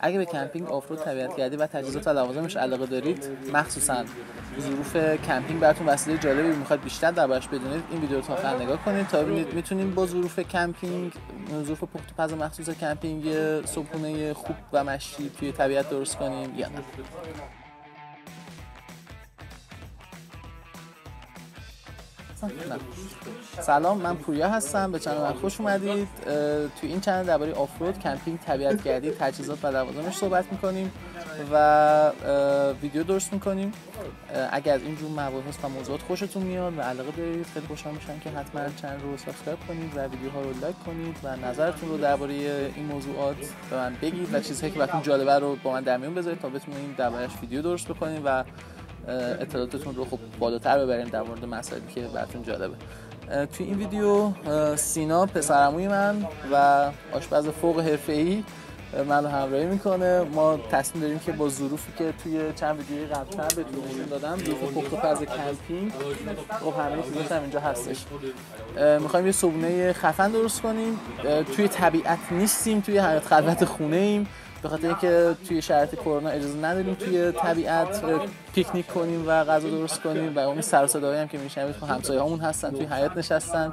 اگه به کمپینگ آفرود طبیعت گردی و تجهیزات و لوازمش علاقه دارید مخصوصا ظروف کمپینگ براتون وسیله جالبی می‌خواد بیشتر دربارش بدونید این ویدیو رو تا آخر نگاه کنید تا ببینید می‌تونیم با ظروف کمپینگ ظروف پخت پز مخصوص کمپینگ صبحونه خوب و مشتی توی طبیعت درست کنیم یا نه. سلام. من پوریا هستم. به channel من خوش اومدید. تو این channel درباره آفرود کمپینگ طبیعت گردی تجهیزات و لوازمش صحبت می‌کنیم و ویدیو درست می‌کنیم. اگر از اینجور مباحث و موضوعات خوشتون میاد و علاقه دارید خیلی خوشحال میشم که حتما channel رو subscribe کنید و ویدیوها رو لایک کنید و نظرتون رو درباره این موضوعات به من بگید و چیزهایی که براتون جالبه رو با من در میون بذارید تا بتونیم دربارش ویدیو درست بکنیم و اطلاعاتتون رو خب بالاتر ببریم در مورد مسائلی که براتون جالبه. توی این ویدیو سینا پسرموی من و آشپز فوق حرفه‌ای من رو همراهی می‌کنه. ما تصمیم داریم که با ظروفی که توی چند ویدیوی قبلتر بهتون نشون دادم ظروف پخت و پز کمپینگ خب همه چیزاش هم اینجا هستش. می‌خوایم یه صبحونه خفن درست کنیم. توی طبیعت نیستیم توی حیات خلوت خونه ایم به خاطر اینکه توی شرایط کرونا اجازه نداریم توی طبیعت پیکنیک کنیم و غذا درست کنیم و اون سر هم که میشنوید خب همسایه هامون هستن توی حیات نشستن.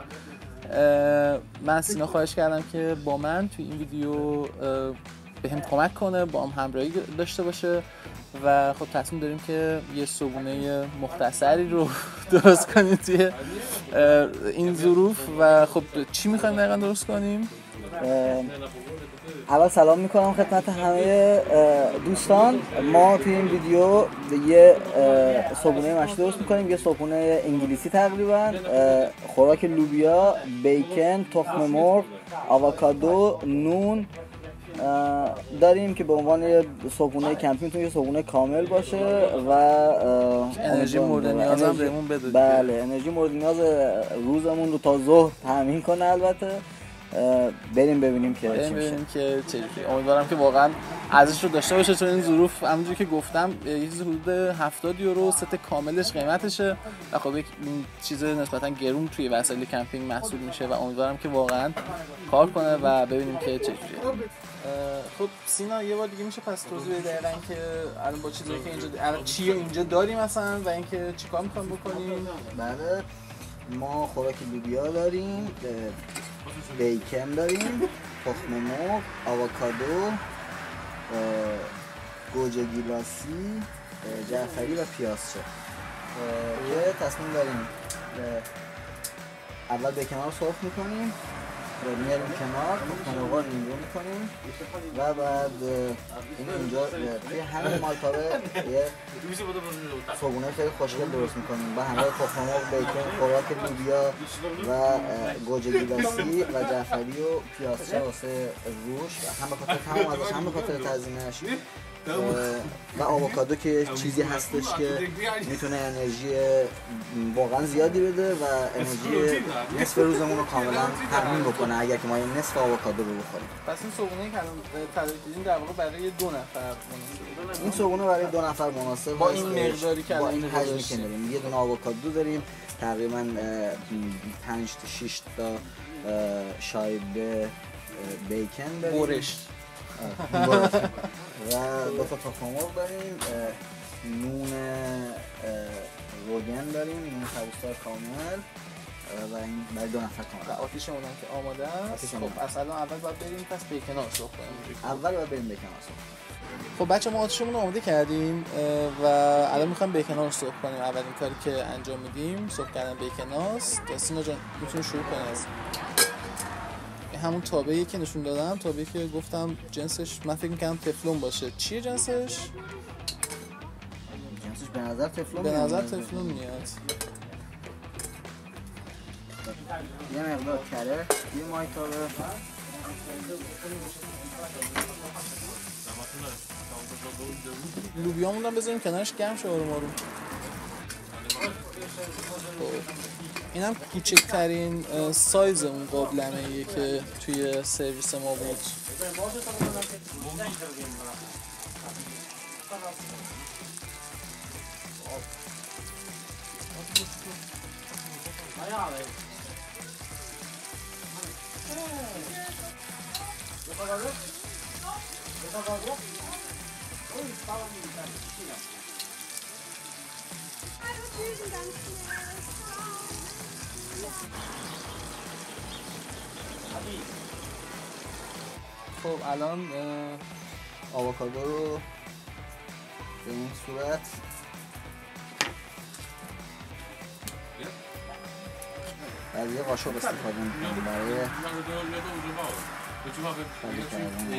من سینا خواهش کردم که با من توی این ویدیو به هم کمک کنه با هم همراهی داشته باشه و خب تصمیم داریم که یه صبونه مختصری رو درست کنیم توی این ظروف و خب چی می‌خوایم دقیقا درست کنیم؟ اول سلام می‌کنم خدمت همه دوستان. ما توی این ویدیو یه صبحونه مشتی درست می‌کنیم. یه صبحونه انگلیسی تقریبا. خوراک لوبیا بیکن تخم مرغ آووکادو نون. داریم که به عنوان صبحونه کمپینگتون یه صبحونه کامل باشه و انرژی مورد نیاز هم بهمون بده بله انرژی مورد نیاز روزمون رو تا ظهر تامین کنه البته. بریم ببینیم که بریم ببینیم که چه امیدوارم که واقعا ارزش رو داشته باشه چون این ظروف همونجوری که گفتم یه چیز حدود 70 یورو ست کاملش قیمتشه. و خب یک چیز نسبتا گرون توی وسایل کمپینگ محسوب میشه و امیدوارم که واقعا کار کنه و ببینیم که چه خب سینا یه بار دیگه میشه پس توضیح بده دقیقاً که الان با چیزی که اینجا الان چی اینجا داریم مثلا و اینکه چیکار می‌خوایم بکنیم؟ بله. ما خوراک لوبیا داریم. بیکن داریم. تخم مرغ آووکادو گوجه گیلاسی جعفری و پیازچه که تصمیم داریم اول بیکن رو سرخ می‌کنیم. میاریم کنار تخم رو می‌کنیم و بعد این اینجا توی همین مالتابه یه صبونه خیلی خوشگل درست می‌کنیم. با همراه تخم مرغ بیکن خوراک لوبیا و گوجه گیلاسی و جعفری و پیازچه واسه روش. هم خاطر هم ازش هم خاطر تزیینش و آووکادو که چیزی هستش که می‌تونه انرژی واقعا زیادی بده و انرژی نصف روزمون رو کاملا تامین بکنه اگر که ما این نصف آووکادو رو بخوریم. پس این صبحونه که الان دیدیم در واقع برای دو نفر این صبحونه برای دو نفر مناسب با این مقداری که با این حجمی که داریم یه دونه آووکادو داریم تقریبا 5 تا 6 تا شایبه بیکن داریم. برشت. و دو تا تخم مرغ داریم نون روگن داریم نون خبوستار کامل و این برای دو نفر کامل. آتیشمون هم که آماده است. خب اصلا اول باید بریم پس بیکن ها سرخ کنیم. اول باید بریم بیکن ها خب بچه ما آتیشمون رو آماده کردیم و الان می‌خوایم رو سرخ کنیم. اولین کاری که انجام میدیم سرخ کردن بیکن هاست سینا جان می‌تونی شروع کنیم از همون تابعی که نشون دادم تابعی که گفتم جنسش من فکر می‌کنم تفلون باشه. چیه جنسش؟ جنسش به نظر تفلون به نظر تفلون میاد. یه مقدار کره. یه مای تابه لوبیامون هم بذاریم کنارش گرم شه آروم آروم. این هم کوچکترین سایز اون قابلمه ایه که توی سرویس ما بود. خب الان آووکادو رو به این صورت از یه قاشق استفاده می‌کنم برای خالی کردن.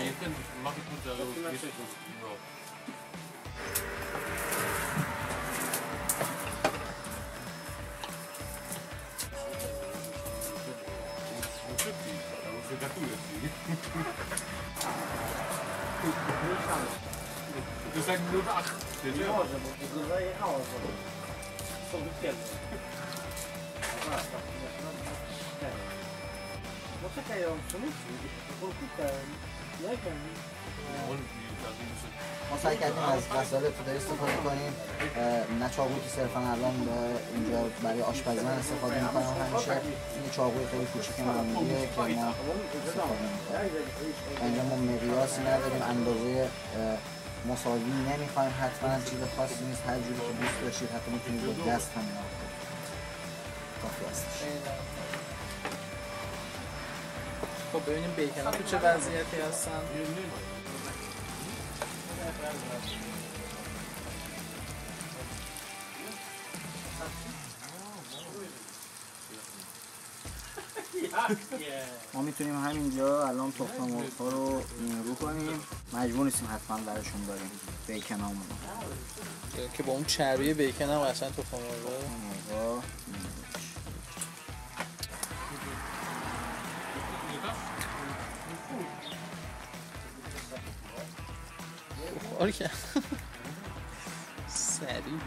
ما سعی کردیم از وسایل ابتدایی استفاده کنیم نه چاقویی که صرفا الان اینجا برای آشپزی من استفاده می‌کنم همیشه این چاقوی خیلی کوچیک معمولیه که ما استفاده می‌کنیم اینجا ما مقیاسی نداریم اندازه مساوی نمی‌خوایم حتما چیز خاصی نیست. هر جوری که دوست داشتید حتی می‌تونید با دست هم نگاه کنید. کافی هستش. خب ببینیم بیکن ها تو چه وضعیتی هستن. ما می‌تونیم همینجا الان تخم مرغ ها رو رو کنیم مجبور نیستیم حتما براشون داریم. بیکن هامون که با اون چربی بیکن هم قشنگ تو مرغه مرغا آره که سریع.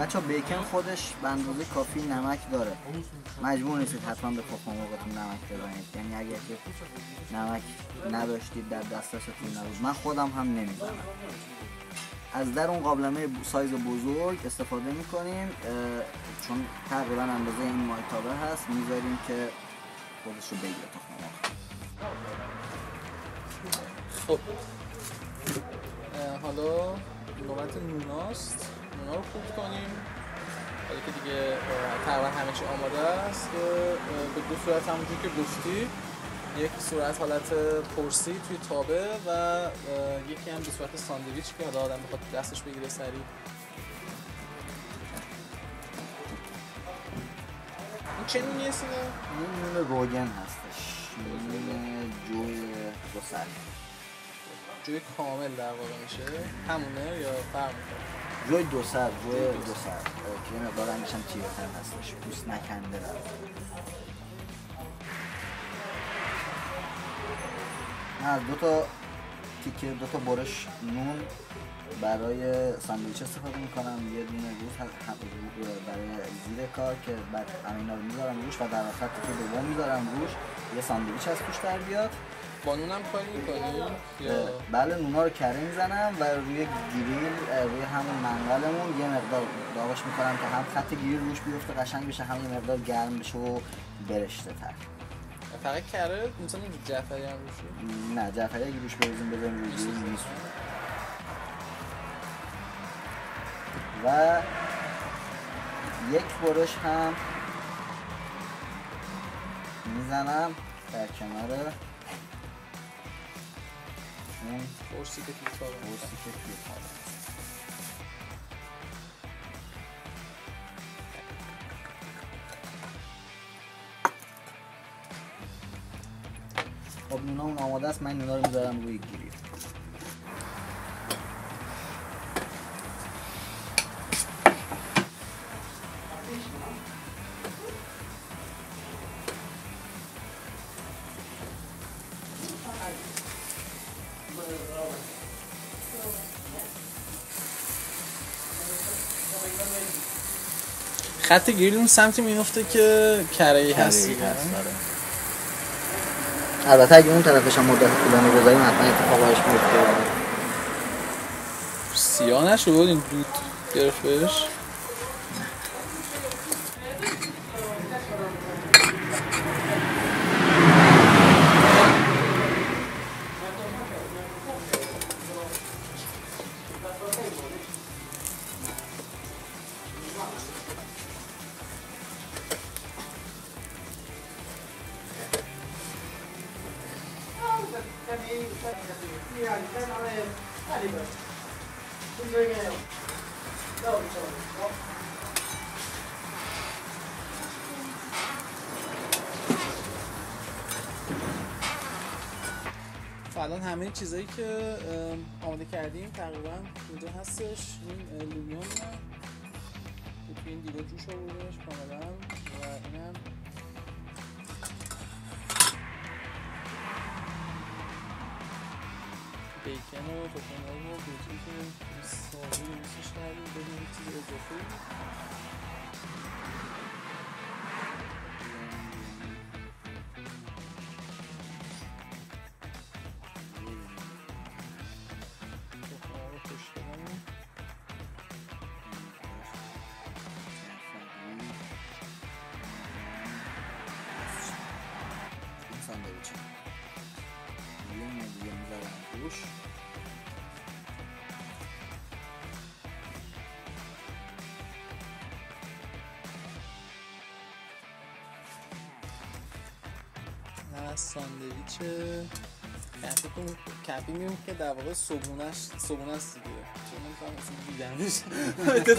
بچه بیکن خودش به اندازه کافی نمک داره. مجبور نیستید حتما به تخم نمک بزنید یعنی اگر که نمک نداشتید در دسترستون نبود. من خودم هم نمی‌زنم از در اون قابلمه سایز بزرگ استفاده می‌کنیم چون تقریبا اندازه این مایتابه هست. می‌ذاریم که خودش رو بگیره تخم خب. حالا نوبت نوناست. نونا رو خورد کنیم. حالا که دیگه تقریبا همه چی آماده است به دو صورت همونجور که گفتی. یک صورت حالت پرسی توی تابه و یکی هم به صورت ساندویچ که حالا آدم بخواد دستش بگیره سریع. این چه نونیه سینه؟ این نون روگن هستش. نون جوی دو سر. جوی کامل در واقع میشه. همونه یا فرق می‌کنه؟ جوی دو سر جوی دو سر. که یه مقدار رنگش هم تیره تر هستش. پوست نکنده من از دو تا تیکه دو تا برش نون برای ساندویچ استفاده می‌کنم. یه دونه روز برای زیر کار که بعد همینا رو می‌ذارم روش و در آخر تیکه دوم می‌ذارم روش. یه ساندویچ از توش در بیاد. با نونم کاری می‌کنی؟ یا بله نونا رو کره می‌زنم و روی گریل روی همون منقلمون یه مقدار داغش می‌کنم که هم خط گریل روش بیفته قشنگ بشه هم یه مقدار گرم بشه و برشته تر. فقط کره مثلا اینجا جعفری هم روشه نه جعفری اگه روش بریزیم بذاریم روی گریل میسونه و یک برش هم می‌زنم در کنار اون قرصی که توی تابه قرصی که توی تابه هست. خب نونا اون آماده است من نونا رو می‌ذارم روی گریل خط گریل اون سمتی میفته که کره ای هست. آره. البته اگه اون طرفش هم مدت طولانی بذاریم حتما اتفاقایش میفته سیاه نشد این دود الان همه چیزایی که آماده کردیم تقریبا اینجا هستش. این لوبیان که این دیگه جوش آوردهش کاملا. و اینم بیکن و تکنال و بیتی که سالی نیستش کردیم بدون چیز اضافه ساندویچ یه دونه دیگه می‌ذارم توش نه ساندویچ کمپینگ کمپینگ که در واقع صبونش صبونه است دیگه چون نمی‌تونم اصلا دیدمش به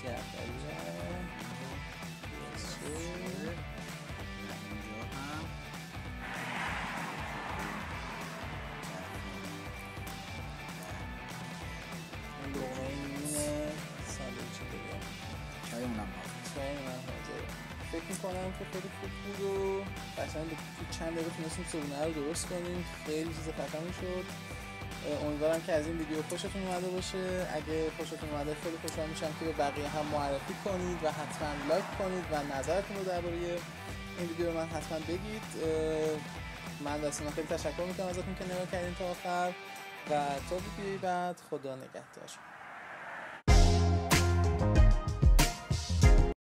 افتادم فکر می‌کنم که خیلی خوب بود و قشنگ تو چند دقیقه تونستیم صبونه رو درست کنیم. خیلی چیز خفنی شد. امیدوارم که از این ویدیو خوشتون اومده باشه. اگه خوشتون اومده خیلی خوشحال میشم که به بقیه هم معرفی کنید و حتما لایک کنید و نظرتون رو درباره این ویدیو من حتما بگید. من دستان خیلی تشکر می‌کنم ازتون که نگاه کردین تا آخر. و تا ویدیوی بعد خدا نگهدار.